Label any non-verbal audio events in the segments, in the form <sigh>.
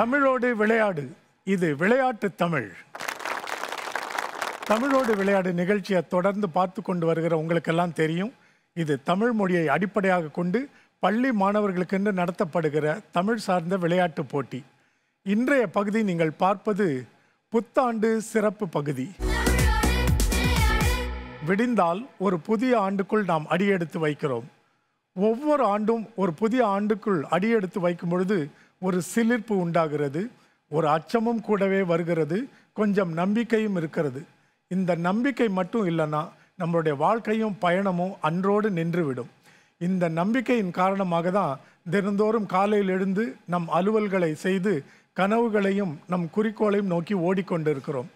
தமிழோடு விளையாடு. இது விளையாட்டு தமிழ். தமிழோடு விளையாடு நிகழ்ச்சியை தொடர்ந்து பார்த்து கொண்டு வருகிற உங்களுக்கெல்லாம் தெரியும். இது தமிழ் மொழியை அடிப்படையாக கொண்டு பள்ளி மாணவர்களுக்கென்று நடத்தப்படுகிற தமிழ் சார்ந்த விளையாட்டு போட்டி. இன்றைய பகுதி நீங்கள் பார்ப்பது புத்தாண்டு சிறப்பு பகுதி. விடிந்தால் ஒரு புதிய ஆண்டுக்குள் நாம் அடியெடுத்து வைக்கிறோம். ஒவ்வொரு ஆண்டும் ஒரு புதிய ஆண்டுக்குள் அடியெடுத்து வைக்கும் பொழுது ஒரு சிலிர்ப்பு உண்டாகிறது ஒரு அச்சமும் கூடவே வருகிறது கொஞ்சம் நம்பிக்கையும் இருக்கிறது. இந்த நம்பிக்கை மட்டும் இல்லைன்னா நம்மளுடைய வாழ்க்கையும் பயணமும் அன்றோடு நின்றுவிடும். இந்த நம்பிக்கையின் காரணமாக தான் தினந்தோறும் காலையில் எழுந்து நம் அலுவல்களை செய்து கனவுகளையும் நம் குறிக்கோளையும் நோக்கி ஓடிக்கொண்டிருக்கிறோம்.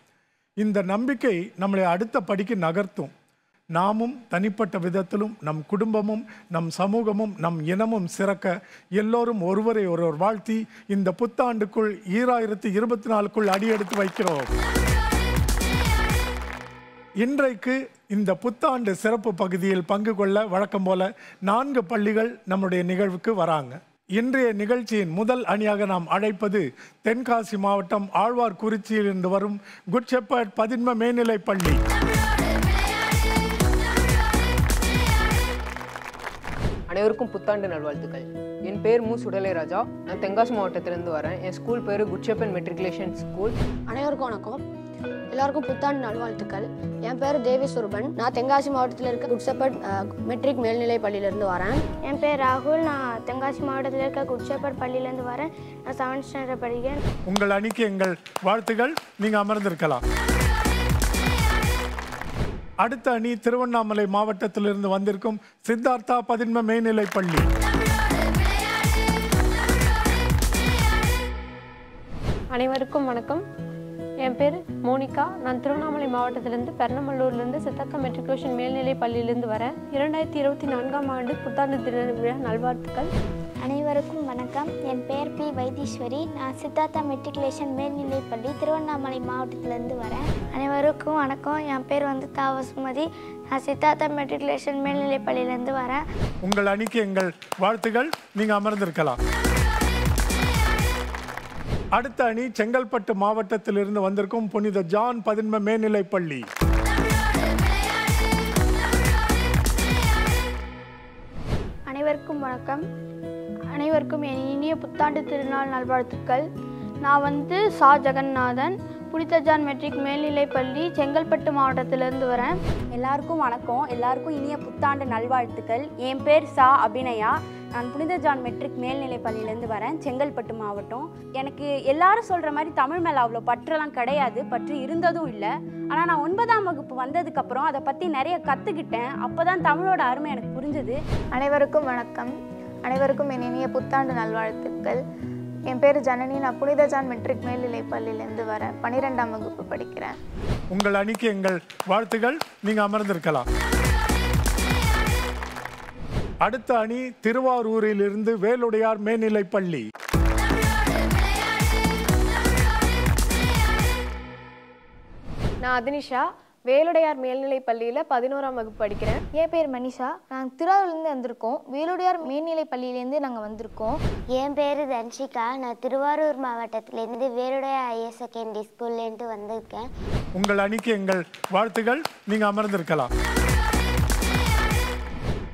இந்த நம்பிக்கை நம்மளை அடுத்த படிக்கு நகர்த்தும். நாமும் தனிப்பட்ட விதத்திலும் நம் குடும்பமும் நம் சமூகமும் நம் இனமும் சிறக்க எல்லோரும் ஒருவரை ஒருவர் வாழ்த்தி இந்த புத்தாண்டுக்குள் ஈராயிரத்தி இருபத்தி நாலுக்குள் அடியெடுத்து வைக்கிறோம். இன்றைக்கு இந்த புத்தாண்டு சிறப்பு பகுதியில் பங்கு கொள்ள வழக்கம் போல நான்கு பள்ளிகள் நம்முடைய நிகழ்வுக்கு வராங்க. இன்றைய நிகழ்ச்சியின் முதல் அணியாக நாம் அழைப்பது தென்காசி மாவட்டம் ஆழ்வார்குறிச்சியிலிருந்து வரும் குட் ஷெப்பர்ட் பதின்ம மேல்நிலைப் பள்ளி. அனைவருக்கும் புத்தாண்டு நல்வாழ்த்துக்கள். என் பேர் மு. சுடலை ராஜா. நான் தென்காசி மாவட்டத்திலிருந்து வரேன். என் ஸ்கூல் பேர் குட்சப்பன் மெட்ரிகுலேஷன் ஸ்கூல் அனைவருக்கும் வணக்கம். எல்லாருக்கும் புத்தாண்டு நல்வாழ்த்துக்கள். என் பேர் தேவி சுரபன் நான் தென்காசி மாவட்டத்தில் இருக்க குட்சப்பட் மெட்ரிக் மேல்நிலை பள்ளியிலேருந்து வரேன். என் பேர் ராகுல். நான் தென்காசி மாவட்டத்தில் இருக்க குட்சப்பர் பள்ளியிலேருந்து வரேன். நான் செவன்த் ஸ்டாண்டர்ட் படிக்கிறேன். உங்கள் அணிக்கு எங்கள் வாழ்த்துகள் நீங்க அமர்ந்திருக்கலாம். அடுத்த அணி திருவண்ணாமலை மாவட்டத்திலிருந்து வந்திருக்கும் சித்தார்த்தா பதின்ம மேல்நிலைப் பள்ளி. அனைவருக்கும் வணக்கம். என் பேர் மோனிகா. நான் திருவண்ணாமலை மாவட்டத்திலிருந்து பெர்ணமல்லூர்லேருந்து சித்தக்கா மெட்ரிகுலேஷன் மேல்நிலை பள்ளியிலிருந்து வரேன். இரண்டாயிரத்தி இருபத்தி நான்காம் ஆண்டு புத்தாண்டு தின விழா நல்வாழ்த்துக்கள். அனைவருக்கும் வணக்கம். என் பெயர் பி. வைத்தீஸ்வரி. நான் சித்தார்த்தா மெட்ரிகுலேஷன் மேல்நிலைப்பள்ளி திருவண்ணாமலை மாவட்டத்திலேருந்து வரேன். அனைவருக்கும் வணக்கம். என் பேர் வந்து தா. வசுமதி. நான் சித்தார்த்தா மெட்ரிகுலேஷன் மேல்நிலைப்பள்ளியிலேருந்து வரேன். உங்கள் அணிக்கு எங்கள் வாழ்த்துகள் நீங்க அமர்ந்திருக்கலாம். அடுத்த அணி செங்கல்பட்டு மாவட்டத்திலிருந்து வந்திருக்கும் புனித ஜான் பதின்ம மேல்நிலைப் பள்ளி அனைவருக்கும் வணக்கம். இனிய புத்தாண்டு திருநாள் நல்வாழ்த்துக்கள். நான் வந்து சா. ஜெகநாதன். புனித ஜான் மெட்ரிக் மேல்நிலைப்பள்ளி செங்கல்பட்டு மாவட்டத்திலேருந்து வரேன். எல்லாருக்கும் வணக்கம். எல்லாருக்கும் இனிய புத்தாண்டு நல்வாழ்த்துக்கள். என் பேர் சா. அபிநயா. நான் புனித ஜான் மெட்ரிக் மேல்நிலைப் பள்ளியிலேருந்து வரேன் செங்கல்பட்டு மாவட்டம். எனக்கு எல்லாரும் சொல்கிற மாதிரி தமிழ் மேலே அவ்வளோ பற்றெல்லாம் கிடையாது. பற்று இருந்ததும் இல்லை. ஆனால் நான் ஒன்பதாம் வகுப்பு வந்ததுக்கப்புறம் அதை பற்றி நிறைய கற்றுக்கிட்டேன் அப்போ தான் தமிழோட அருமை எனக்கு புரிஞ்சுது. அனைவருக்கும் வணக்கம். அனைவருக்கும் என் இனிய புத்தாண்டு நல்வாழ்த்துக்கள். என் பேர் ஜனனி. நான் புனித ஜான் மெட்ரிக் மேல்நிலைப் பள்ளியிலேருந்து வரேன் பன்னிரெண்டாம் வகுப்பு படிக்கிறேன். உங்கள் அணிக்கு எங்கள் வாழ்த்துகள். நீங்க அமர்ந்திருக்கலாம். அடுத்த அணி திருவாரூரிலிருந்து வேலுடையார் மேல்நிலைப் பள்ளி. நான் அதினிஷா வேலுடையார் மேல்நிலைப் பள்ளியில் பதினோராம் வகுப்பு படிக்கிறேன். என் பேர் மனிஷா. நாங்கள் திருவாரூர்லேருந்து வந்திருக்கோம். வேலுடையார் மேல்நிலைப் பள்ளியிலேருந்து நாங்கள் வந்திருக்கோம். என் பேர் தன்ஷிகா. நான் திருவாரூர் மாவட்டத்திலேருந்து வேலுடைய ஹையர் செகண்டரி ஸ்கூல்லேருந்து வந்திருக்கேன். உங்கள் அணிக்கு எங்கள் வாழ்த்துகள் நீங்க அமர்ந்திருக்கலாம்.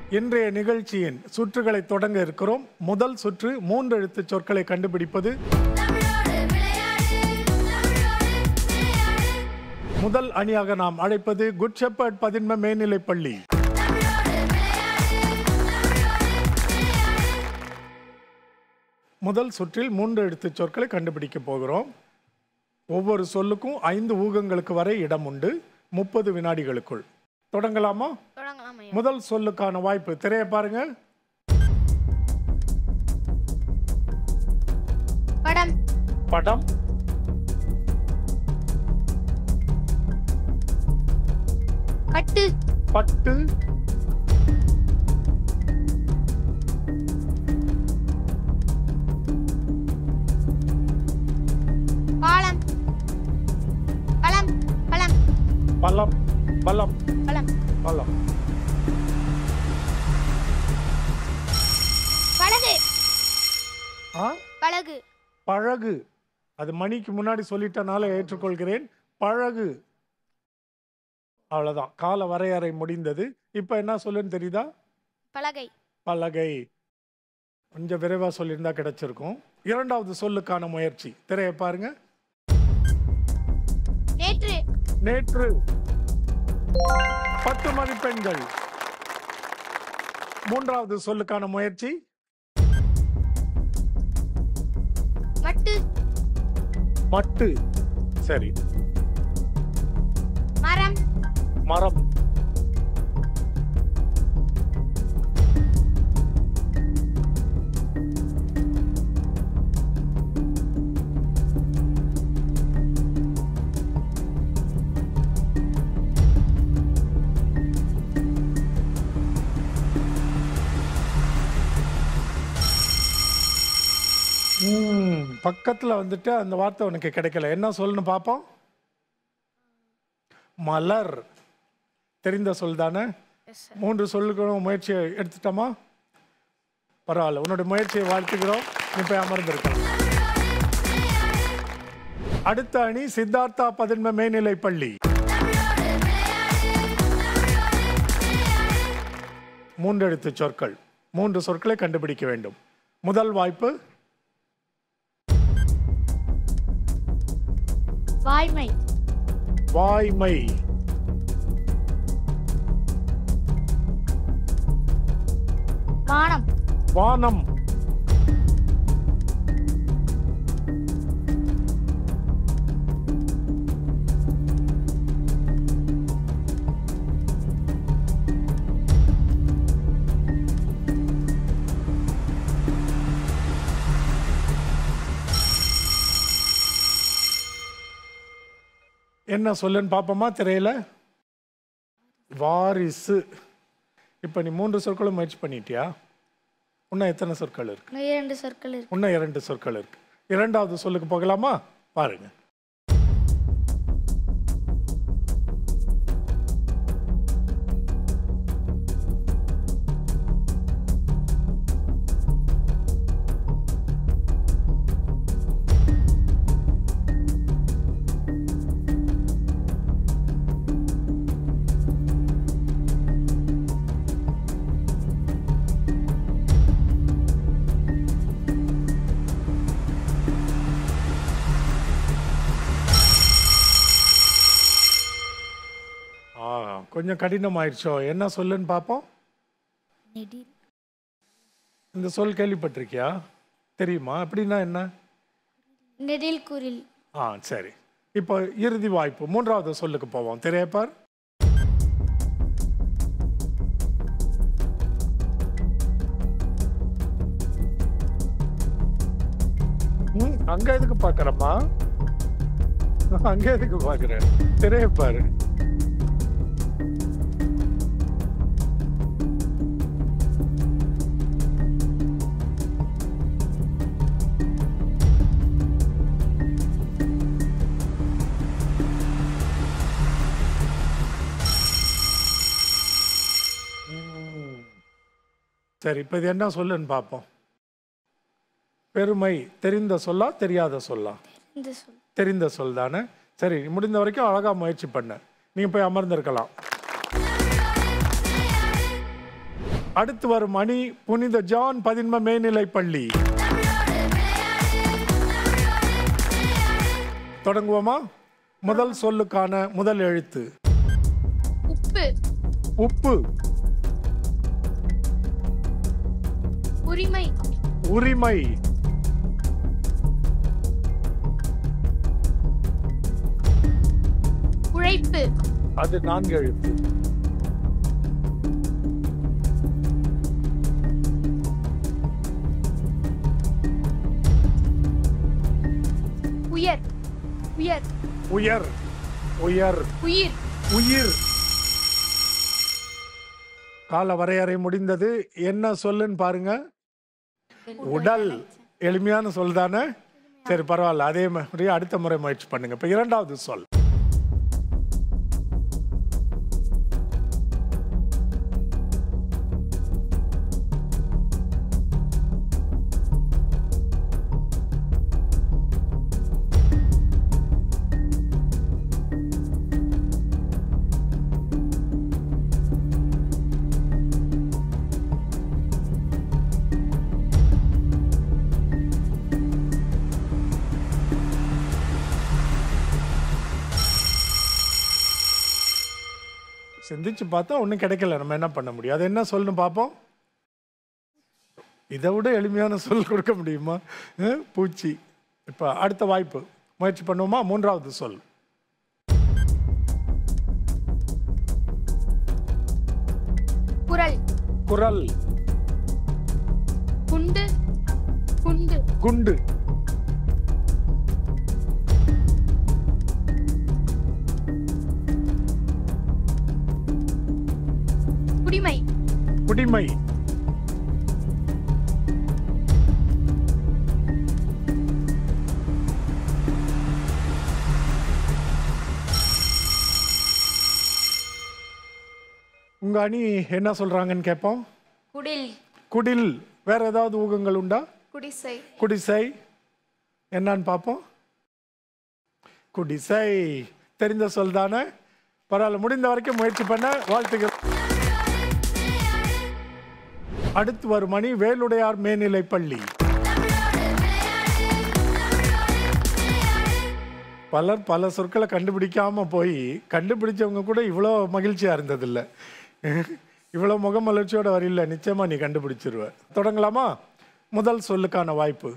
இன்றைய நிகழ்ச்சியின் சுற்றுகளை தொடங்க இருக்கிறோம். முதல் சுற்று மூன்று எழுத்து சொற்களை கண்டுபிடிப்பது. முதல் அணியாக நாம் அழைப்பது குட் ஷெப்பர்ட் பதின்ம மேல்நிலைப் பள்ளி. முதல் சுற்றில் மூன்று எழுத்து சொற்களை கண்டுபிடிக்க போகிறோம். ஒவ்வொரு சொல்லுக்கும் ஐந்து ஊகங்களுக்கு வரை இடம் உண்டு. முப்பது வினாடிகளுக்குள். தொடங்கலாமா? முதல் சொல்லுக்கான வாய்ப்பு. திரைய பாருங்க படம். படம். பட்டு. பட்டு. பாலம். பழம் பழம். பலம் பலம் பழம். பலம் படகு ஆ? படகு பழகு. அது மணிக்கு முன்னாடி சொல்லிட்டனால ஏற்றுக்கொள்கிறேன். பழகு. அவ்வளவுதான். கால வரையறை முடிந்தது. இப்போ என்ன சொல்லுன்னு தெரியுதா? பலகை. பலகை. கொஞ்சம் விரைவா சொல்லியிருந்தா கிடைச்சிருக்கும். இரண்டாவது சொல்லுக்கான முயற்சி. திரையை பாருங்க. நேற்று. நேற்று. பத்து மதிப்பெண்கள். மூன்றாவது சொல்லுக்கான முயற்சி. மட்டு. மட்டு. சரி. மரம். பக்கத்தில் வந்துட்டு அந்த வார்த்தை உனக்கு கிடைக்கல. என்ன சொல்லணும் பார்ப்போம் மலர். தெரிந்த சொல் தானே? மூன்று சொல்லுகளும் முயற்சியை எடுத்துட்டோமா? பரவாயில்ல. உன்னோட முயற்சியை வாழ்த்துகிறோம். நீ போய் அமர்ந்திருக்கலாம் அடுத்த அணி சித்தார்த்தா பதின்ம மேல்நிலை பள்ளி. மூன்று எழுத்து சொற்கள். மூன்று சொற்களை கண்டுபிடிக்க வேண்டும். முதல் வாய்ப்பு. வாய்மை. வாய்மை. வானம். வானம். என்ன சொல்லுன்னு பார்ப்போமா திரையில? வாரிசு. இப்போ நீ மூன்று சொற்களும் முயற்சி பண்ணிட்டியா? இன்னும் எத்தனை சொற்கள் இருக்கு? இரண்டு சொற்கள் இருக்கு. இன்னும் இரண்டு சொற்கள் இருக்கு. இரண்டாவது சொல்லுக்கு போகலாமா? பாருங்க. கொஞ்சம் கடினமாயிடுச்சோ என்ன சொல்லுன்னு பார்ப்போம் இந்த சொல் கேள்விப்பட்டிருக்கியா? தெரியுமா? அப்படின்னா என்ன? நெடில் குரில். ஆ சரி. இப்போ இறுதி வாய்ப்பு. மூன்றாவது சொல்லுக்கு போவோம். திரையப்பார். அங்க எதுக்கு பாக்குறம்மா? அங்க எதுக்கு பாக்குற? திரையப்பாரு. சரி இப்போ இது என்ன சொல்லுன்னு பார்ப்போம் பெருமை தெரிந்த சொல்லா தெரியாத சொல்லா? தெரிந்த சொல். தானே? சரி முடிந்த வரைக்கும் அழகா முயற்சி பண்ண. நீங்க போய் அமர்ந்திருக்கலாம். அடுத்து வரும் அணி புனித ஜான் பதின்ம மேல்நிலை பள்ளி. தொடங்குவோமா? முதல் சொல்லுக்கான முதல் எழுத்து. உப்பு. உப்பு. உரிமை. உரிமை. உழைப்பு. அது நான்கு எழுத்து. உயர். உயர். உயர். உயர். உயிர். உயிர். கால வரையறை முடிந்தது. என்ன சொல்லுன்னு பாருங்க. உடல் எளிமையான சொல் தானே சரி பரவாயில்ல. அதே மாதிரி அடுத்த முறை முயற்சி பண்ணுங்க. இப்போ இரண்டாவது சொல். சிந்திச்சு பார்த்தா ஒன்றும் கிடைக்கல. நம்ம என்ன பண்ண முடியும்? அது என்ன சொல்லணும் பார்ப்போம் இதை விட எளிமையான சொல் கொடுக்க முடியுமா? பூச்சி. இப்போ அடுத்த வாய்ப்பு. முயற்சி பண்ணுவோமா? மூன்றாவது சொல். குரல். குரல். குண்டு. குண்டு. குண்டு. குடிமை. குடிமை. உங்க அணி என்ன சொல்றாங்கன்னு கேட்போம். குடில். குடில். வேற ஏதாவது ஊகங்கள் உண்டா? குடிசை. குடிசை. என்னன்னு பார்ப்போம். குடிசை. தெரிந்த சொல் தானே? பரவாயில்ல முடிந்த வரைக்கும் முயற்சி பண்ண வாழ்த்துக்கள். அடுத்து வரும் மணி வேலுடையார் மேல்நிலை பள்ளி பலர் பல சொற்களை கண்டுபிடிக்காம போய் கண்டுபிடிச்சவங்க கூட இவ்வளோ மகிழ்ச்சியா இருந்ததில்ல. இவ்வளோ முகமலர்ச்சியோட வரையில நிச்சயமா நீ கண்டுபிடிச்சிருவ. தொடங்கலாமா? முதல் சொல்லுக்கான வாய்ப்பு.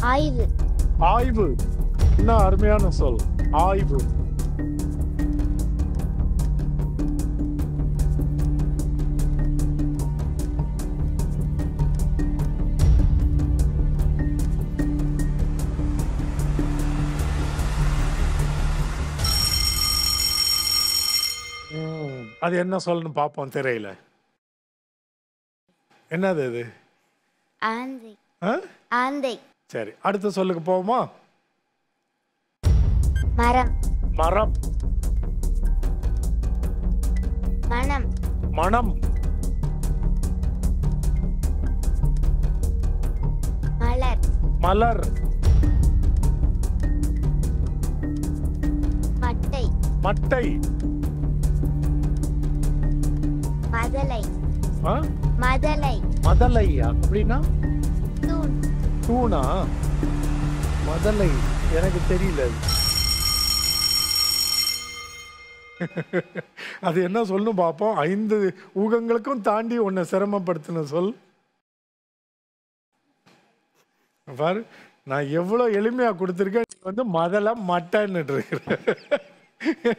ஆய்வு. ஆய்வு. என்ன அருமையான சொல். ஆய்வு. அது என்ன சொல்லணும் பார்ப்போம் திரையில. என்னது அது? ஆந்தை? ஆந்தை. சரி அடுத்த சொல்லுக்கு போவோமா? மரம். மரம். மனம். மனம். மலர். மலர். மட்டை. மட்டை. மதலை? மதலை. மதலையா அப்படின்னா? தூண். ஷூனா மதலை எனக்கு தெரியல. <laughs> அது. என்ன சொல்லணும் பார்ப்போம் ஐந்து ஊகங்களுக்கும் தாண்டி உன்னை சிரமப்படுத்தின சொல். பாரு நான் எவ்வளோ எளிமையாக கொடுத்துருக்கேன் நீ வந்து மதலை மட்டன்னு இருக்கிற. <laughs>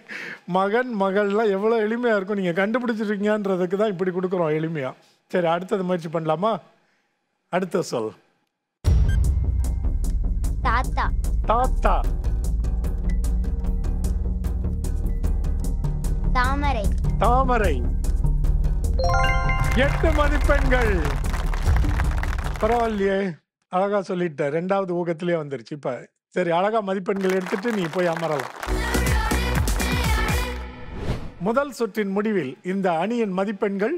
மகன் மகள்லாம் எவ்வளோ எளிமையாக இருக்கும். நீங்கள் கண்டுபிடிச்சிருக்கீங்கன்றதுக்கு தான் இப்படி கொடுக்குறோம் எளிமையாக சரி அடுத்தது முயற்சி பண்ணலாமா? அடுத்த சொல். தாத்தா தாத்தா தாமரை தாமரை எட்டு மதிப்பெண்கள் பரவாயில்லையே அழகா சொல்லிட்ட ரெண்டாவது ஊகத்திலே வந்துருச்சு இப்ப சரி அழகா மதிப்பெண்கள் எடுத்துட்டு நீ போய் அமரலாம் முதல் சுற்றின் முடிவில் இந்த அணியின் மதிப்பெண்கள்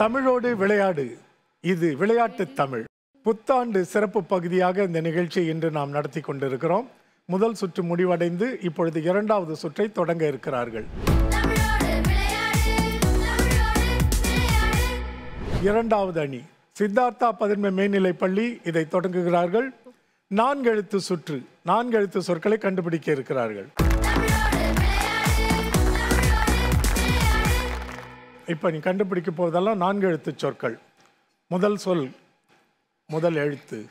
தமிழோடு விளையாடு. இது விளையாட்டு தமிழ். புத்தாண்டு சிறப்பு பகுதியாக இந்த நிகழ்ச்சியை இன்று நாம் நடத்தி கொண்டிருக்கிறோம். முதல் சுற்று முடிவடைந்து இப்பொழுது இரண்டாவது சுற்றை தொடங்க இருக்கிறார்கள். இரண்டாவது அணி சித்தார்த்தா பதின்மை மேல்நிலை பள்ளி இதை தொடங்குகிறார்கள். நான்கெழுத்து சுற்று நான்கெழுத்து சொற்களை கண்டுபிடிக்க இருக்கிறார்கள். இப்ப நீ கண்டுபிடிக்க போவதெல்லாம் நான்கு எழுத்து சொற்கள். முதல் சொல் முதல் எழுத்து.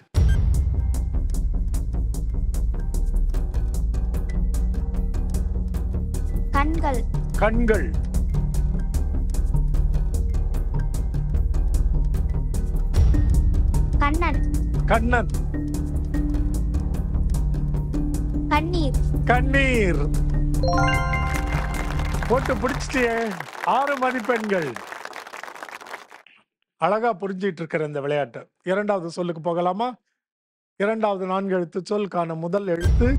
கண்கள். கண்கள். கண்ணன். கண்ணன். கண்ணீர். கண்ணீர். போட்டு பிடிச்சிட்டியே. ஆறு மதிப்பெண்கள். அழகா புரிஞ்சிட்டு இருக்கிற இந்த விளையாட்டு. இரண்டாவது சொல்லுக்கு போகலாமா? இரண்டாவது நான்கு எழுத்து சொல்லுக்கான முதல் எழுத்து.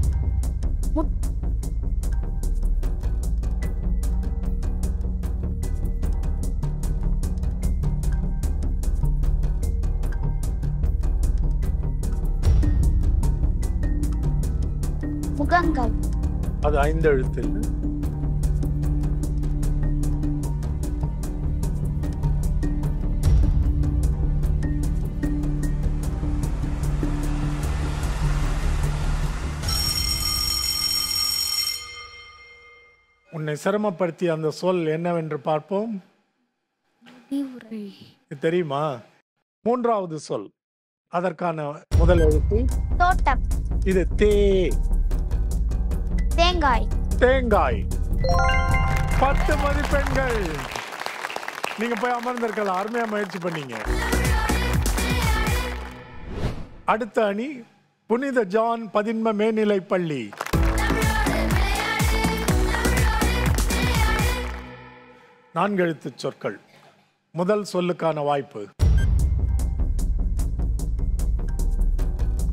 முகங்கள். அது ஐந்து எழுத்து உன்னை சிரமப்படுத்திய அந்த சொல் என்னவென்று பார்ப்போம். இது தெரியுமா? மூன்றாவது சொல். அதற்கான முதல் எழுத்து. தோட்டம். இது தே. தேங்காய். தேங்காய். பத்து மதிப்பெண்கள். நீங்க போய் அமர்ந்திருக்கலாம் அருமையா முயற்சி பண்ணீங்க. அடுத்த அணி புனித ஜான் பதின்ம மேல்நிலை பள்ளி. நான்கு எழுத்துச் சொற்கள். முதல் சொல்லுக்கான வாய்ப்பு.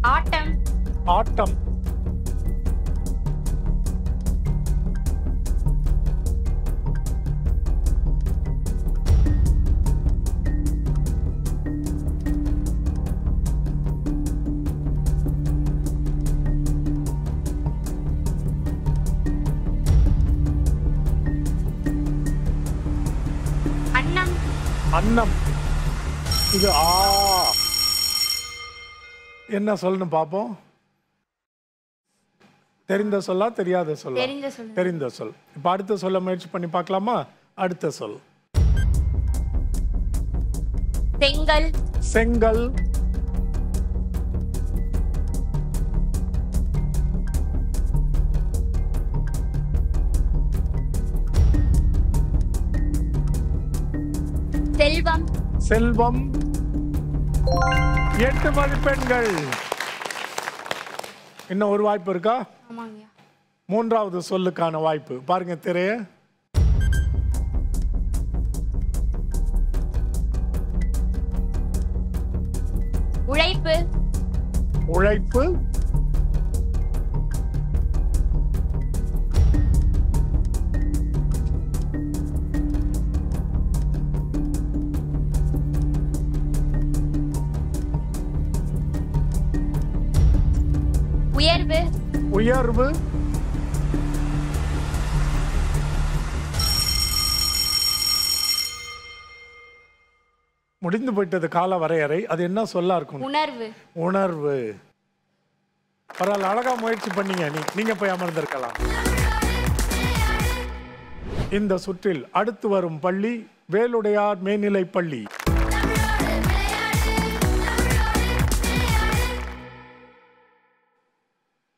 ஆட்டம். ஆட்டம். அன்னம். இது ஆ. என்ன சொல்லணும் பார்ப்போம் தெரிந்த சொல்லா தெரியாத சொல்லா? தெரிந்த சொல். இப்ப அடுத்த சொல்ல முயற்சி பண்ணி பார்க்கலாமா? அடுத்த சொல். செங்கல். செங்கல். செல்வம். எட்டு மதிப்பெண்கள். இன்னும் ஒரு வாய்ப்பு இருக்கா? மூன்றாவது சொல்லுக்கான வாய்ப்பு. பாருங்க திரைய. உழைப்பு. உழைப்பு. உயர்வு. முடிந்து போயிட்டது கால வரையறை. அது என்ன சொல்லா இருக்கும்? உணர்வு. உணர்வு. பரவாயில்ல அழகா முயற்சி பண்ணீங்க நீ. நீங்க போய் அமர்ந்திருக்கலாம். இந்த சுற்றில் அடுத்து வரும் பள்ளி வேலுடையார் மேல்நிலை பள்ளி.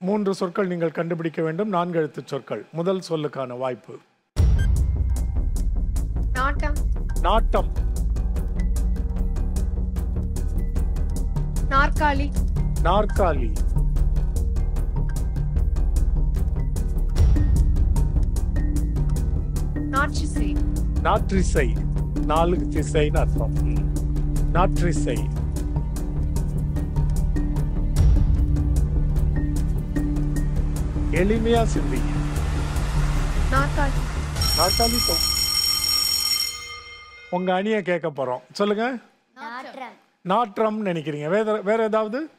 மூன்று சொற்கள் நீங்கள் கண்டுபிடிக்க வேண்டும். நான்கு எழுத்துச் சொற்கள். முதல் சொல்லுக்கான வாய்ப்பு. நாட்டம். நாட்டம். நாற்காலி. நாற்காலி. நாற்றிசை. நாற்றிசை. நாலு திசைன்னு அர்த்தம். நாற்றிசை. எளிமையா சிந்திங்க. நாற்காலி. நாற்காலி போ உங்க அணியை கேட்க போறோம். சொல்லுங்க. நாற்றம். நாற்றம் நினைக்கிறீங்க. வேற வேற ஏதாவது?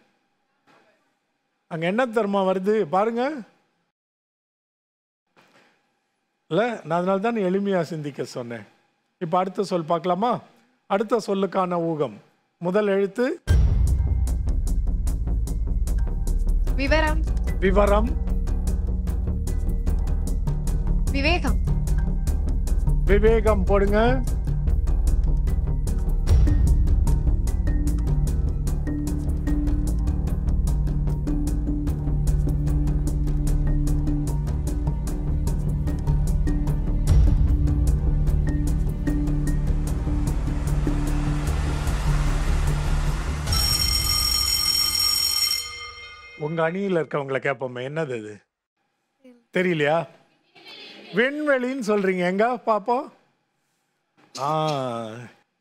அங்க என்ன தர்மா வருது? பாருங்க. இல்ல நான் அதனால தான் எளிமையா சிந்திக்க சொன்னேன். இப்ப அடுத்த சொல் பார்க்கலாமா? அடுத்த சொல்லுக்கான ஊகம். முதல் எழுத்து? விவரம். விவரம். விவேகம். விவேகம் போடுங்க. உங்க அணியில் இருக்கவங்களை கேட்போமே என்னது இது? தெரியலையா? விண்வெளின்னு சொல்றீங்க. எங்க பாப்போம்?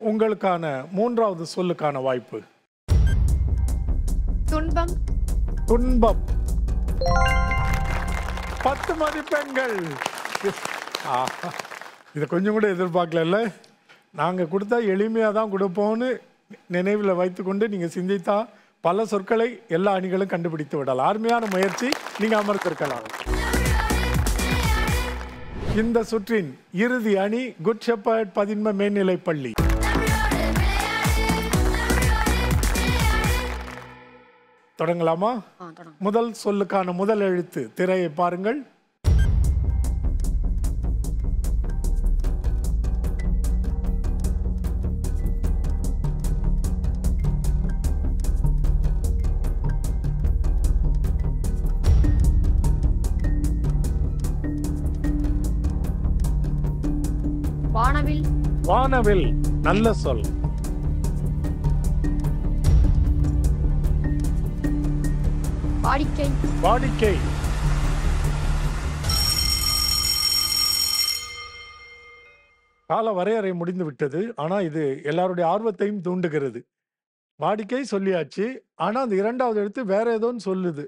உங்களுக்கான மூன்றாவது சொல்லுக்கான வாய்ப்பு. துன்பம். துன்பம். பத்து மதிப்பெண்கள். இதை கொஞ்சம் கூட எதிர்பார்க்கல நாங்கள் கொடுத்தா எளிமையாக தான் கொடுப்போம்னு நினைவில் வைத்துக்கொண்டு நீங்கள் சிந்தித்தா பல சொற்களை எல்லா அணிகளும் கண்டுபிடித்து விடலாம். அருமையான முயற்சி. நீங்கள் அமர்ந்திருக்கலாம். இந்த சுற்றின் இறுதி அணி குட் ஷெப்பர்ட் பதின்ம மேல்நிலைப் பள்ளி. தொடங்கலாமா. முதல் சொல்லுக்கான முதல் எழுத்து திரையை பாருங்கள். வானவில் நல்ல சொல். வாடிக்கை. வாடிக்கை. கால வரையறை முடிந்து விட்டது. ஆனா இது எல்லாருடைய ஆர்வத்தையும் தூண்டுகிறது. வாடிக்கை சொல்லியாச்சு. ஆனா அந்த இரண்டாவது எழுத்து வேற ஏதோன்னு சொல்லுது.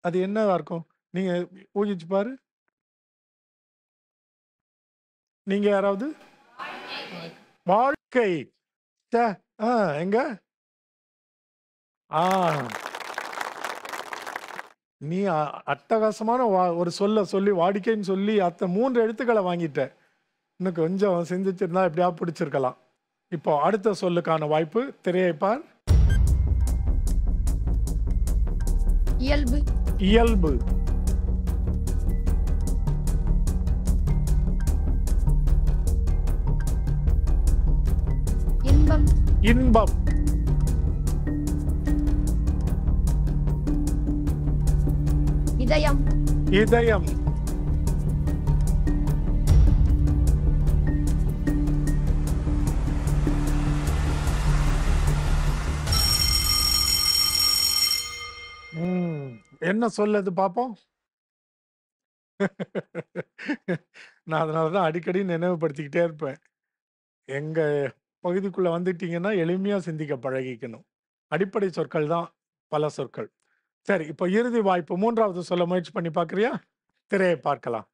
அது என்னவா இருக்கும்? நீங்க ஊகிச்சு பாரு. நீங்க யாராவது? வாழ்க்கை. எங்க? ஆ. நீ அட்டகாசமான வா- ஒரு சொல்ல சொல்லி வாடிக்கைன்னு சொல்லி அத்த மூன்று எழுத்துக்களை வாங்கிட்ட. இன்னும் கொஞ்சம் சிந்திச்சிருந்தா எப்படியா பிடிச்சிருக்கலாம். இப்போ அடுத்த சொல்லுக்கான வாய்ப்பு திரையை பார் இயல்பு. இயல்பு. இன்பம். இதயம். இதயம். என்ன சொல்லுது பாப்போம்? <laughs> நான் அதனால தான் அடிக்கடி நினைவுபடுத்திக்கிட்டே இருப்பேன். எங்க பகுதிக்குள்ள வந்துட்டீங்கன்னா எளிமையா சிந்திக்க பழகிக்கணும். அடிப்படை சொற்கள் தான் பல சொற்கள். சரி இப்போ இறுதி வாய்ப்பு மூன்றாவது சொல்ல முயற்சி பண்ணி பார்க்கறியா? திரையை பார்க்கலாம்.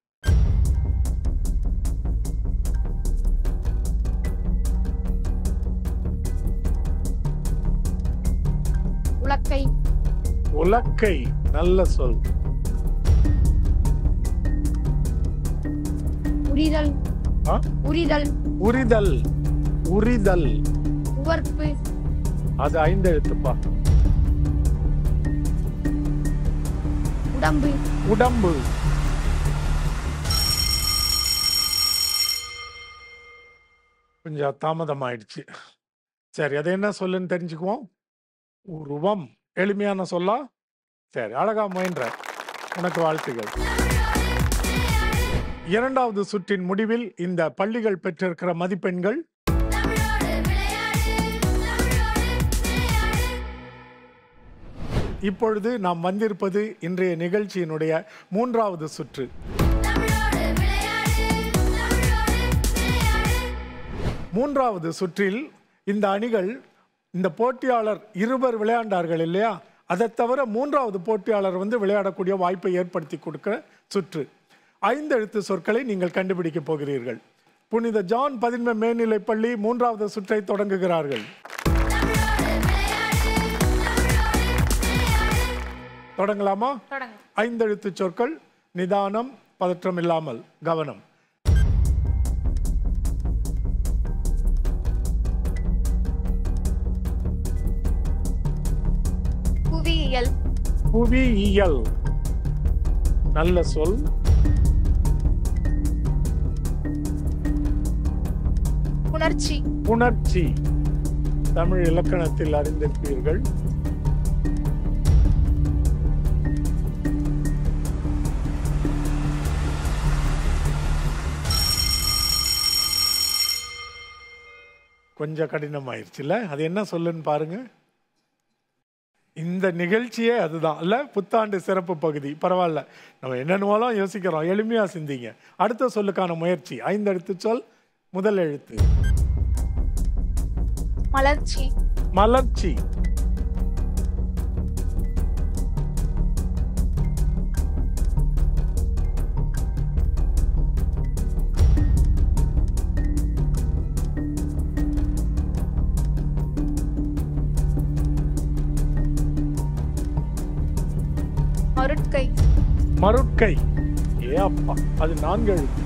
உலக்கை. உலக்கை நல்ல சொல். உரிதல். ஆ? உரிதல். உரிதல். உரிதல். உவர்ப்பு. அது ஐந்து எழுத்துப்பா. உடம்பு. உடம்பு. கொஞ்சம் தாமதம் ஆயிடுச்சு சரி அது என்ன சொல்லுன்னு தெரிஞ்சுக்குவோம். உருவம். எளிமையான சொல்லா. சரி அழகா முயன்ற. உனக்கு வாழ்த்துகள் இரண்டாவது சுற்றின் முடிவில் இந்த பள்ளிகள் பெற்றிருக்கிற மதிப்பெண்கள் இப்பொழுது நாம் வந்திருப்பது இன்றைய நிகழ்ச்சியினுடைய மூன்றாவது சுற்று. மூன்றாவது சுற்றில் இந்த அணிகள் இந்த போட்டியாளர் இருவர் விளையாண்டார்கள் இல்லையா? அதை தவிர மூன்றாவது போட்டியாளர் வந்து விளையாடக்கூடிய வாய்ப்பை ஏற்படுத்தி கொடுக்கிற சுற்று. ஐந்து எழுத்து சொற்களை நீங்கள் கண்டுபிடிக்கப் போகிறீர்கள். புனித ஜான் பதின்ம மேல்நிலைப் பள்ளி மூன்றாவது சுற்றை தொடங்குகிறார்கள். தொடங்கலாமா? ஐந்தெழுத்து சொற்கள் நிதானம் பதற்றம் இல்லாமல் கவனம். புவியியல். புவியியல். நல்ல சொல். உணர்ச்சி. உணர்ச்சி. தமிழ் இலக்கணத்தில் அறிந்திருப்பீர்கள். கொஞ்சம் கடினமாயிருச்சுல்ல? அது என்ன சொல்லுன்னு பாருங்க. இந்த நிகழ்ச்சியே அதுதான். இல்ல புத்தாண்டு சிறப்பு பகுதி. பரவாயில்ல. நம்ம என்னென்னவாலும் யோசிக்கிறோம். எளிமையா சிந்திங்க. அடுத்த சொல்லுக்கான முயற்சி. ஐந்து எழுத்து சொல். முதல் எழுத்து. மலர்ச்சி. மலர்ச்சி. மருட்கை. ஏ அப்பா அது நான்கு எழுத்து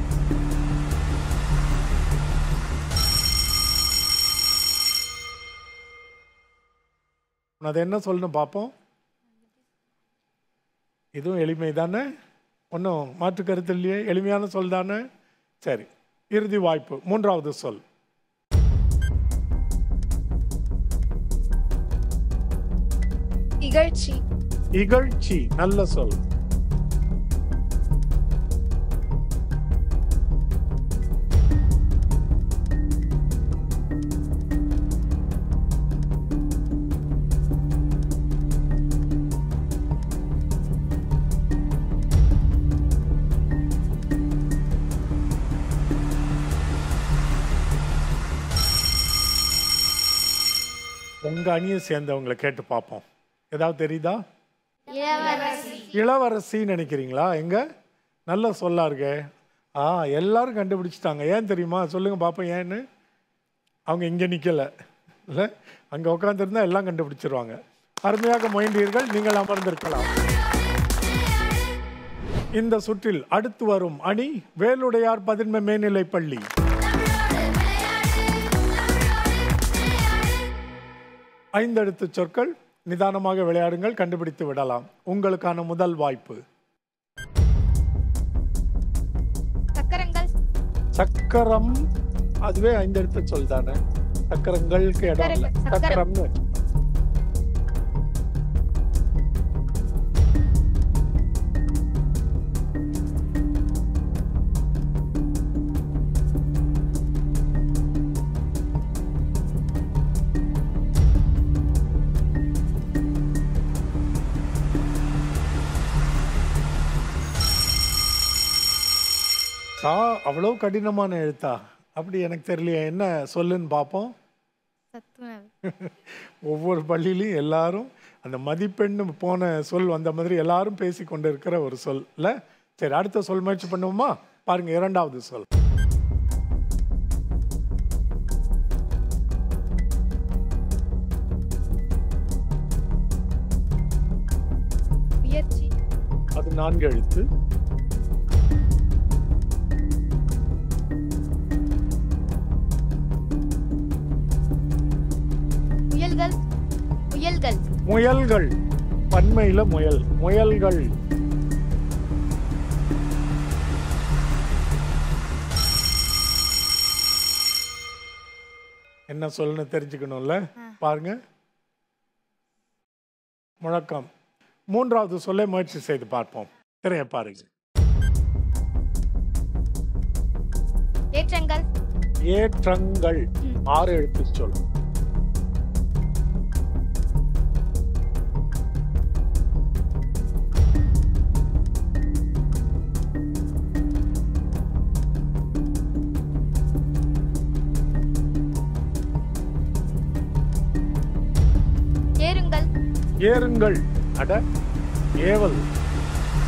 அது என்ன சொல்லணும் பார்ப்போம் இதுவும் எளிமை தானே? ஒன்றும் மாற்று கருத்து இல்லையே? எளிமையான சொல் தானே? சரி இறுதி வாய்ப்பு மூன்றாவது சொல். இகழ்ச்சி. இகழ்ச்சி நல்ல சொல். அணியை சேர்ந்தவங்களை கேட்டு பார்ப்போம். ஏதாவது தெரியுதா? இளவரசின்னு நினைக்கிறீங்களா? எங்க? நல்ல சொல்லா இருக்கே. ஆ எல்லாரும் கண்டுபிடிச்சிட்டாங்க. ஏன் தெரியுமா? சொல்லுங்க பார்ப்போம் ஏன்னு? அவங்க இங்கே நிற்கல இல்லை? அங்கே உட்காந்துருந்தா எல்லாம் கண்டுபிடிச்சிருவாங்க. அருமையாக முயன்றீர்கள் நீங்கள் அமர்ந்திருக்கலாம். இந்த சுற்றில் அடுத்து வரும் அணி வேலுடையார் பதின்ம மேல்நிலை பள்ளி. ஐந்தெழுத்து சொற்கள் நிதானமாக விளையாடுங்கள் கண்டுபிடித்து விடலாம். உங்களுக்கான முதல் வாய்ப்பு. சக்கரங்கள். சக்கரம் அதுவே ஐந்தெழுத்து சொல் தானே சக்கரங்களுக்கு இடம். சக்கரம்னு சா அவ்வளோ கடினமான எழுத்தா? அப்படி எனக்கு தெரியலையே. என்ன சொல்லுன்னு பார்ப்போம். <laughs> ஒவ்வொரு பள்ளியிலையும் எல்லாரும் அந்த மதிப்பெண்ணு போன சொல் வந்த மாதிரி எல்லாரும் பேசி கொண்டு இருக்கிற ஒரு சொல். இல்ல? சரி அடுத்த சொல் முயற்சி பண்ணுவோமா? பாருங்க இரண்டாவது சொல். அது நான்கு எழுத்து. முயல்கள் முயல்கள். முயல்கள். பன்மையில முயல் முயல்கள். என்ன சொல்லுன்னு தெரிஞ்சுக்கணும்ல? பாருங்க. முழக்கம். மூன்றாவது சொல்லை முயற்சி செய்து பார்ப்போம். திரைய பாருங்க. ஏற்றங்கள். ஏற்றங்கள். ஆறு எழுத்து சொல். ஏறுங்கள். அட ஏவல்.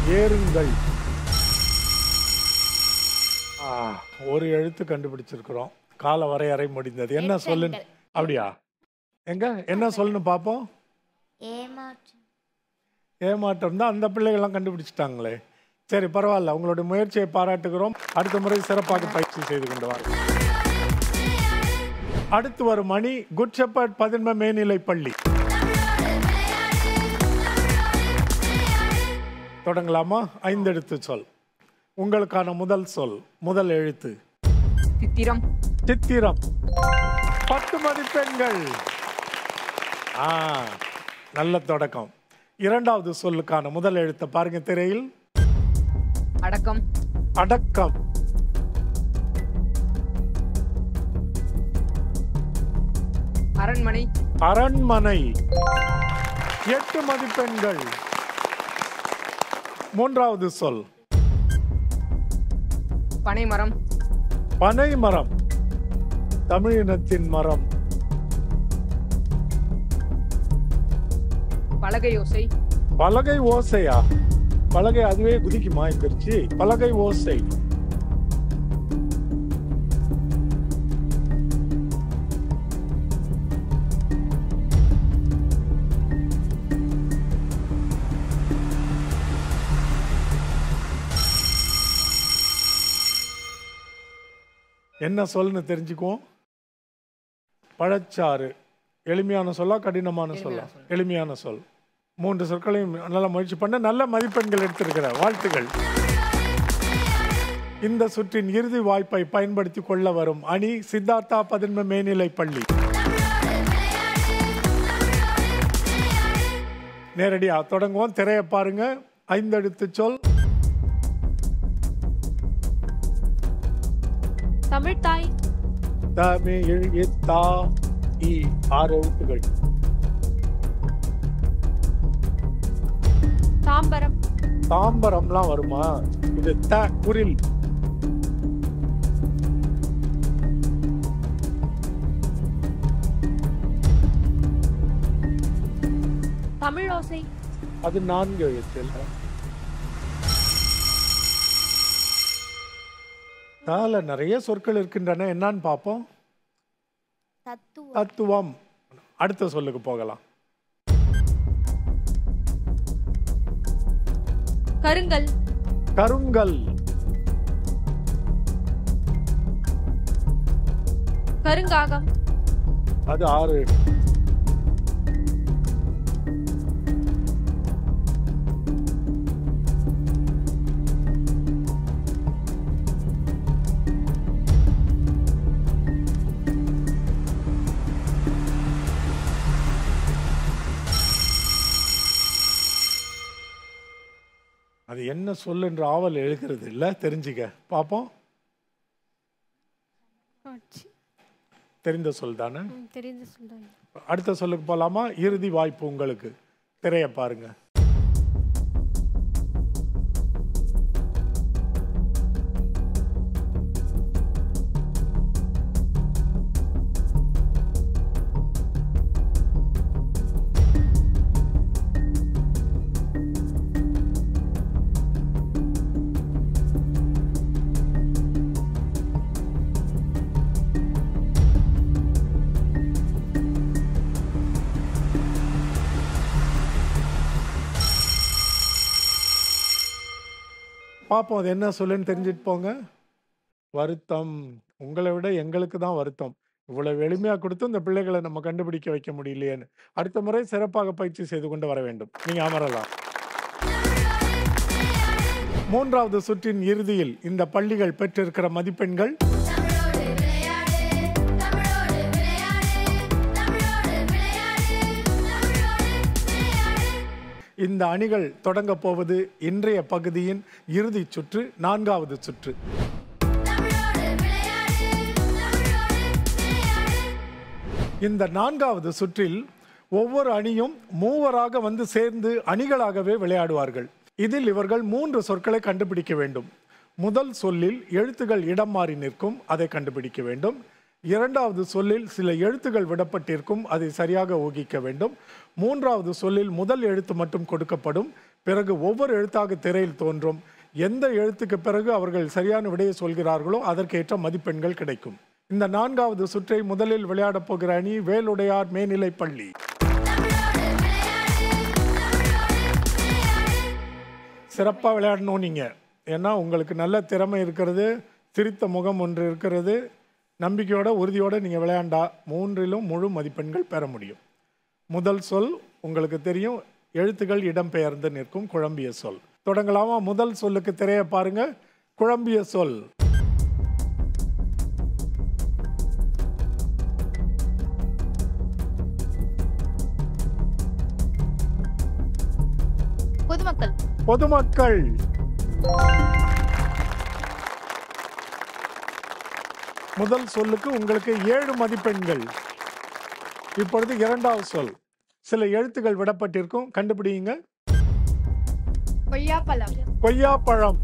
ஏறுங்கள். ஆ, ஒரு எழுத்து கண்டுபிடிச்சிருக்கிறோம். கால வரையறை முடிந்தது. என்ன சொல்லு அப்படியா? எங்க? என்ன சொல்லணும் பார்ப்போம் ஏமாற்றம். தான் அந்த பிள்ளைகள்லாம் கண்டுபிடிச்சிட்டாங்களே. சரி பரவாயில்ல. உங்களுடைய முயற்சியை பாராட்டுகிறோம். அடுத்த முறை சிறப்பாக பயிற்சி செய்து கொண்டு வாருங்கள். அடுத்து வரும் அணி குட் ஷெப்பர்ட் பதின்ம மேல்நிலை பள்ளி. தொடங்கலாமா? ஐந்தெழுத்து சொல். உங்களுக்கான முதல் சொல் முதல் எழுத்து. சித்திரம். சித்திரம். பத்து மதிப்பெண்கள். ஆ நல்ல தொடக்கம். இரண்டாவது சொல்லுக்கான முதல் எழுத்தை பாருங்க திரையில். அடக்கம். அடக்கம். அரண்மனை. அரண்மனை. எட்டு மதிப்பெண்கள். மூன்றாவது சொல். பனைமரம். பனை மரம் தமிழினத்தின் மரம். பலகையோசை பலகை ஓசையா? பலகை அதுவே குதிக்குமா எந்திரிச்சு? பலகை ஓசை. என்ன சொல்லுன்னு தெரிஞ்சுக்குவோம். பழச்சாறு. எளிமையான சொல்லா கடினமான சொல்லா? எளிமையான சொல். மூன்று சொற்களையும் நல்ல முயற்சி பண்ண. நல்ல மதிப்பெண்கள் எடுத்திருக்கிற வாழ்த்துகள் இந்த சுற்றின் இறுதி வாய்ப்பை பயன்படுத்தி கொள்ள வரும் அணி சித்தார்த்தா பதின்ம மேல்நிலை பள்ளி. நேரடியா தொடங்குவோம். திரையை பாருங்க. ஐந்தெழுத்து சொல். தமிழ் தாய். தமிழ் தா இ ஆறு தாம்பரம். தாம்பரம்லாம் வருமா? இது த குரில். தமிழ் ஓசை அது நான்கு எழுத்தில் தால நிறைய சொற்கள் இருக்கின்றன. என்னன்னு பார்ப்போம். தத்துவம். அடுத்த சொல்லுக்கு போகலாம். கருங்கல். கருங்கல். கருங்காகம். அது ஆறு. என்ன சொல்லுன்ற ஆவல் எழுகிறது இல்ல? தெரிஞ்சுக்க. பார்ப்போம் தெரிந்த சொல் தானே? தெரிந்து சொல்றாங்க அடுத்த சொல்லுக்கு போலாமா? இறுதி வாய்ப்பு உங்களுக்கு. திரைய பாருங்க. பார்ப்போம் அது என்ன சொல்லுன்னு தெரிஞ்சுட்டு போங்க. வருத்தம். உங்களை விட எங்களுக்கு தான் வருத்தம். இவ்வளவு எளிமையா கொடுத்து இந்த பிள்ளைகளை நம்ம கண்டுபிடிக்க வைக்க முடியலையேன்னு. அடுத்த முறை சிறப்பாக பயிற்சி செய்து கொண்டு வர வேண்டும். நீங்க அமரலாம். மூன்றாவது சுற்றின் இறுதியில் இந்த பள்ளிகள் பெற்றிருக்கிற மதிப்பெண்கள் இந்த அணிகள் தொடங்க போவது இன்றைய பகுதியின் இறுதி சுற்று நான்காவது சுற்று. இந்த நான்காவது சுற்றில் ஒவ்வொரு அணியும் மூவராக வந்து சேர்ந்து அணிகளாகவே விளையாடுவார்கள். இதில் இவர்கள் மூன்று சொற்களை கண்டுபிடிக்க வேண்டும். முதல் சொல்லில் எழுத்துகள் இடம் மாறி நிற்கும் அதை கண்டுபிடிக்க வேண்டும். இரண்டாவது சொல்லில் சில எழுத்துகள் விடப்பட்டிருக்கும் அதை சரியாக ஊகிக்க வேண்டும். மூன்றாவது சொல்லில் முதல் எழுத்து மட்டும் கொடுக்கப்படும். பிறகு ஒவ்வொரு எழுத்தாக திரையில் தோன்றும். எந்த எழுத்துக்கு பிறகு அவர்கள் சரியான விடையை சொல்கிறார்களோ அதற்கேற்ற மதிப்பெண்கள் கிடைக்கும். இந்த நான்காவது சுற்றை முதலில் விளையாடப் போகிற அணி வேலுடையார் மேல்நிலை பள்ளி சிறப்பாக விளையாடணும் நீங்கள் ஏன்னா உங்களுக்கு நல்ல திறமை இருக்கிறது சிரித்த முகம் ஒன்று இருக்கிறது. நம்பிக்கையோட உறுதியோடு நீங்கள் விளையாண்டா மூன்றிலும் முழு மதிப்பெண்கள் பெற முடியும். முதல் சொல் உங்களுக்கு தெரியும். எழுத்துக்கள் இடம்பெயர்ந்து நிற்கும் குழம்பிய சொல். தொடங்கலாமா? முதல் சொல்லுக்கு திரைய பாருங்க. குழம்பிய சொல். பொதுமக்கள். பொதுமக்கள். முதல் சொல்லுக்கு உங்களுக்கு ஏழு மதிப்பெண்கள். இப்பொழுது இரண்டாவது சொல். சில எழுத்துக்கள் விடப்பட்டிருக்கும். கண்டுபிடிங்க கொய்யாப்பழம். கொய்யாப்பழம்.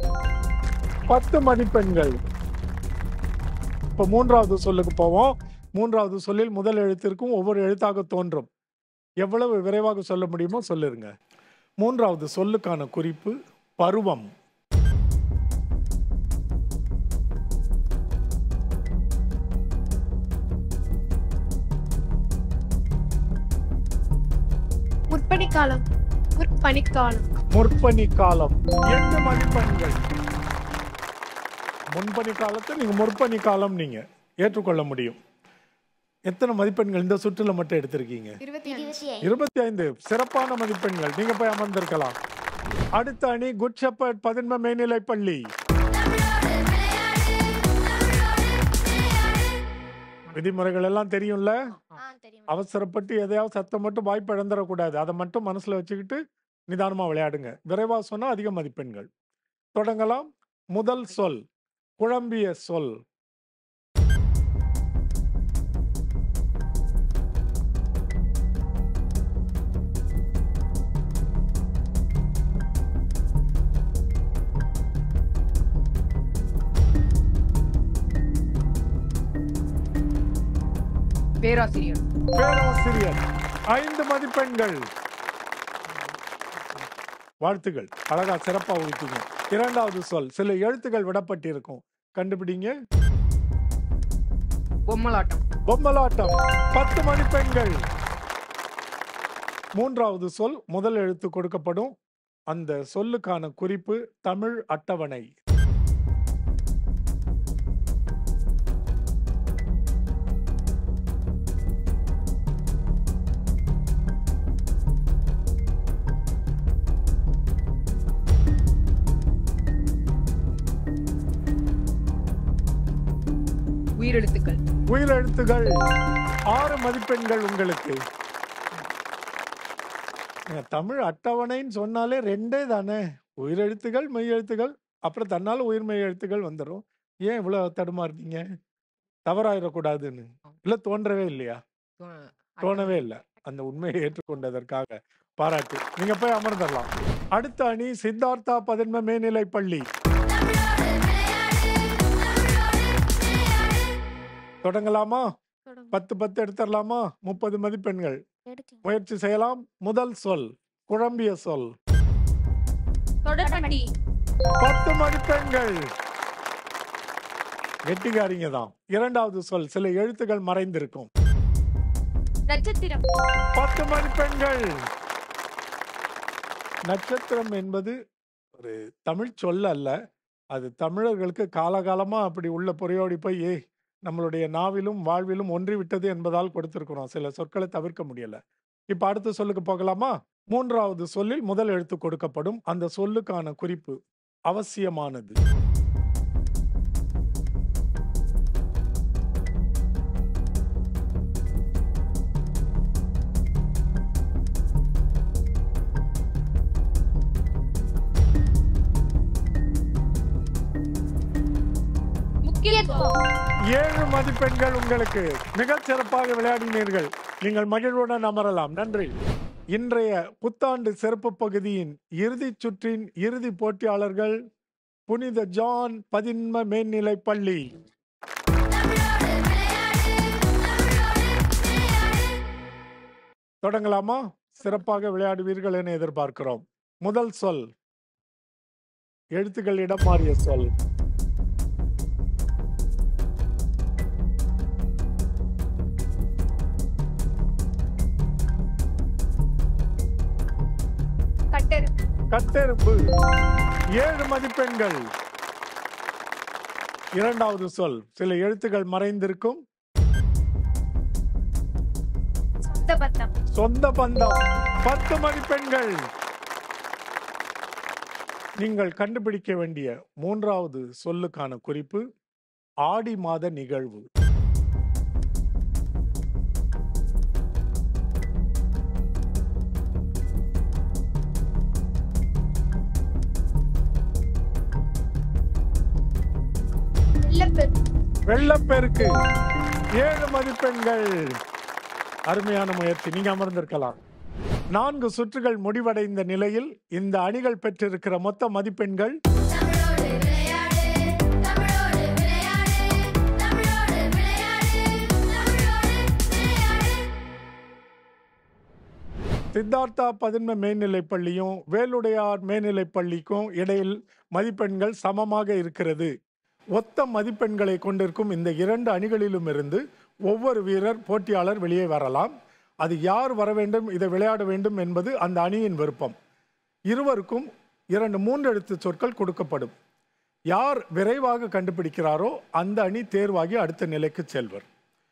பத்து மதிப்பெண்கள். இப்ப மூன்றாவது சொல்லுக்கு போவோம். மூன்றாவது சொல்லில் முதல் எழுத்திற்கும் ஒவ்வொரு எழுத்தாக தோன்றும். எவ்வளவு விரைவாக சொல்ல முடியுமோ சொல்லிருங்க மூன்றாவது சொல்லுக்கான குறிப்பு பருவம். முற்பனிக்காலம் முற்பனிக்காலம் முற்பனி காலம் எட்டு மதிப்பெண்கள் முன்பனி காலத்தை நீங்க முற்பனி காலம் நீங்க ஏற்றுக்கொள்ள முடியும். எத்தனை மதிப்பெண்கள் இந்த சுற்றுல மட்டும் எடுத்திருக்கீங்க? இருபத்தி ஐந்து. சிறப்பான மதிப்பெண்கள். நீங்க போய் அமர்ந்திருக்கலாம். அடுத்த அணி குட் ஷெப்பர்ட் பதின்ம மேல்நிலை பள்ளி விதிமுறைகள் எல்லாம் தெரியும்ல? அவசரப்பட்டு எதையாவது சத்தம் மட்டும் வாய்ப்பு இழந்துடக்கூடாது அதை மட்டும் மனசுல வச்சுக்கிட்டு நிதானமா விளையாடுங்க. விரைவா சொன்னா அதிக மதிப்பெண்கள். தொடங்கலாம். முதல் சொல் குழம்பிய சொல். பேராசிரியர். பேராசிரியர் ஐந்து மதிப்பெண்கள். வாழ்த்துகள் அழகா சிறப்பா ஊட்டிங்க இரண்டாவது சொல் சில எழுத்துக்கள் விடப்பட்டிருக்கும். கண்டுபிடிங்க. பொம்மலாட்டம். பொம்மலாட்டம். பத்து மதிப்பெண்கள். மூன்றாவது சொல் முதல் எழுத்து கொடுக்கப்படும். அந்த சொல்லுக்கான குறிப்பு தமிழ் அட்டவணை. உயிரெழுத்துக்கள். உயிரெழுத்துகள். ஆறு மதிப்பெண்கள் உங்களுக்கு. தமிழ் அட்டவணைன்னு சொன்னாலே ரெண்டே தானே. உயிரெழுத்துகள் மெய் எழுத்துகள் அப்புறம் தன்னால உயிர்மெய் எழுத்துகள் வந்துடும் ஏன் இவ்வளவு தடுமாறுறீங்க? தவறாயிடக்கூடாதுன்னு. இல்ல தோன்றவே இல்லையா? தோணவே இல்லை. அந்த உண்மையை ஏற்றுக்கொண்டதற்காக பாராட்டு. நீங்க போய் அமர்ந்துடலாம். அடுத்த அணி சித்தார்த்தா பதின்ம மேல்நிலை பள்ளி. தொடங்கலாமா? தொடங்கு. பத்து பத்து எடுத்துடலாமா முப்பது மதிப்பெண்கள். முயற்சி செய்யலாம். முதல் சொல் குழம்பிய சொல். பத்து மதிப்பெண்கள். கெட்டிக்காரிங்க தான். இரண்டாவது சொல் சில எழுத்துக்கள் மறைந்திருக்கும். நட்சத்திரம். பத்து மதிப்பெண்கள். நட்சத்திரம் என்பது ஒரு தமிழ் சொல் அல்ல. அது தமிழர்களுக்கு காலகாலமா அப்படி உள்ள பொறையோடி போய் ஏய் நம்மளுடைய நாவிலும் வாழ்விலும் ஒன்றிவிட்டது என்பதால் கொடுத்திருக்கிறோம். சில சொற்களை தவிர்க்க முடியல. இப்போ அடுத்த சொல்லுக்கு போகலாமா? மூன்றாவது சொல்லில் முதல் எழுத்து கொடுக்கப்படும். அந்த சொல்லுக்கான குறிப்பு அவசியமானது. முக்கியத்துவம். ஏழு மதிப்பெண்கள் உங்களுக்கு. மிகச் சிறப்பாக விளையாடினீர்கள். நீங்கள் மகிழ்வுடன் அமரலாம். நன்றி. இன்றைய புத்தாண்டு சிறப்பு பகுதியின் இறுதிச் சுற்றின் இறுதி போட்டியாளர்கள் புனித ஜான் பதின்ம மேல்நிலை பள்ளி. தொடங்கலாமா? சிறப்பாக விளையாடுவீர்கள் என எதிர்பார்க்கிறோம். முதல் சொல். எழுத்துக்கள் இடம் மாறிய சொல். கட்டெருப்பு ஏழு மதிப்பெண்கள். இரண்டாவது சொல். சில எழுத்துக்கள் மறைந்திருக்கும். சொந்த பந்தம். பத்து மதிப்பெண்கள். நீங்கள் கண்டுபிடிக்க வேண்டிய மூன்றாவது சொல்லுக்கான குறிப்பு. ஆடி மாத நிகழ்வு. வெள்ளப்பெருக்கு. ஏழு மதிப்பெண்கள். அருமையான முயற்சி. நீங்க அமர்ந்திருக்கலாம். நான்கு சுற்றுகள் முடிவடைந்த நிலையில் இந்த அணிகள் பெற்றிருக்கிற மொத்த மதிப்பெண்கள் சித்தார்த்தா பதின்ம மேல்நிலைப் பள்ளியும் வேலுடையார் மேல்நிலைப் பள்ளிக்கும் இடையில் மதிப்பெண்கள் சமமாக இருக்கிறது. ஒத்த மதிப்பெண்களை கொண்டிருக்கும் இந்த இரண்டு அணிகளிலும் இருந்து ஒவ்வொரு வீரர் போட்டியாளர் வெளியே வரலாம். அது யார் வர வேண்டும் இதை விளையாட வேண்டும் என்பது அந்த அணியின் விருப்பம். இருவருக்கும் இரண்டு மூன்று எழுத்து சொற்கள் கொடுக்கப்படும். யார் விரைவாக கண்டுபிடிக்கிறாரோ அந்த அணி தேர்வாகி அடுத்த நிலைக்கு செல்வர்.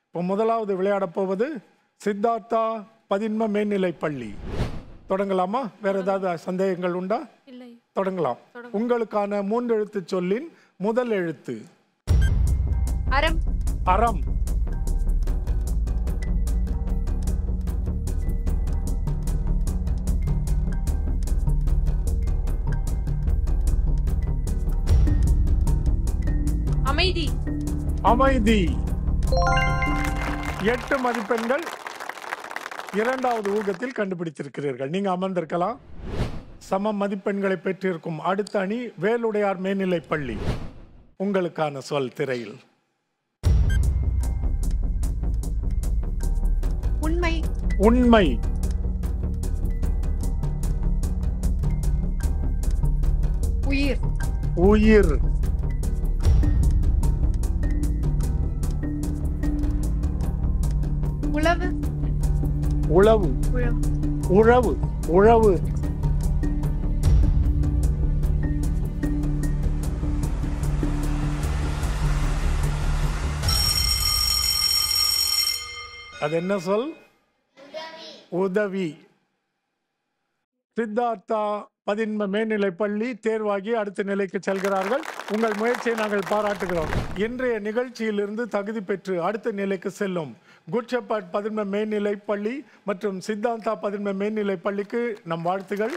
இப்போ முதலாவது விளையாடப் போவது சித்தார்த்தா பதின்ம மேல்நிலைப் பள்ளி. தொடங்கலாமா? வேற ஏதாவது சந்தேகங்கள் உண்டா? தொடங்கலாம். உங்களுக்கான மூன்று எழுத்து சொல்லின் முதல் எழுத்து. அறம். அறம். அமைதி. அமைதி. எட்டு மதிப்பெண்கள் இரண்டாவது ஊகத்தில் கண்டுபிடித்திருக்கிறீர்கள். நீங்க அமர்ந்திருக்கலாம். சம மதிப்பெண்களை பெற்றிருக்கும் அடுத்த அணி வேலுடையார் மேல்நிலைப் பள்ளி. உங்களுக்கான சொல் திரையில். உண்மை. உண்மை. உயிர். உயிர். உழவு உழவு உழவு. உழவு. அது என்ன சொல்? உதவி. சித்தார்த்தா பதின்ம மேல்நிலை பள்ளி தேர்வாகி அடுத்த நிலைக்கு செல்கிறார்கள். உங்கள் முயற்சியை நாங்கள் பாராட்டுகிறோம். இன்றைய நிகழ்ச்சியிலிருந்து தகுதி பெற்று அடுத்த நிலைக்கு செல்லும். குட் ஷெப்பர்ட் பதின்ம மேல்நிலை பள்ளி மற்றும் சித்தாந்தா பதின்ம மேல்நிலை பள்ளிக்கு நம் வாழ்த்துகள்.